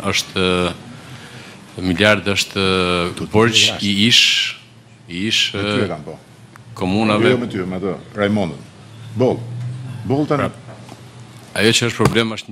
është miljard është borç i ish i ish po komunave jo, ty boll boll tani pra, ajo që është problem është